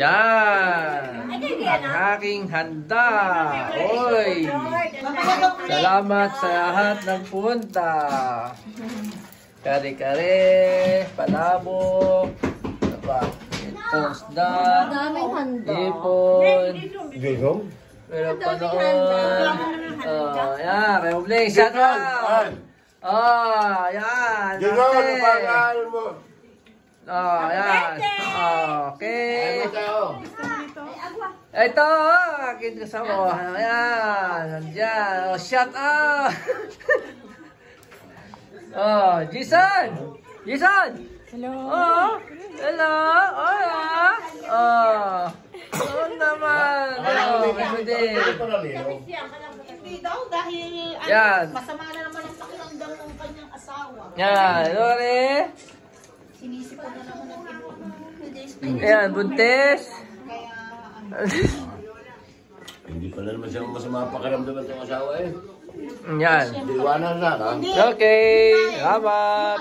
Yan. Ang aking handa. Oy. Salamat sa lahat ng punta. Kare-kare, palabok, ano pa? Itong isda, Daming handa. ipon, Gisong? meron pa noon. Oh, yan, Reoble, shout out! Oh, yan, Gisong, ano ate. pangalan mo? Oh, yan. Okay. Ito, oh, akin kasama. Ayan, nandiyan. Oh, shout out! oh, Jason! Jason! Hello! Oh, hello! Hola! Oh, oh naman! Oh, kami din. Ito na Leo. Hindi daw dahil ano, masama na naman ang pakiramdam ng kanyang asawa. Yan, Lore. Sinisip ko na naman ang Ayan, buntis. Hindi pa na naman siya masama pakiramdam ng asawa eh. Yan. Diwanan na, ha? Okay, salamat.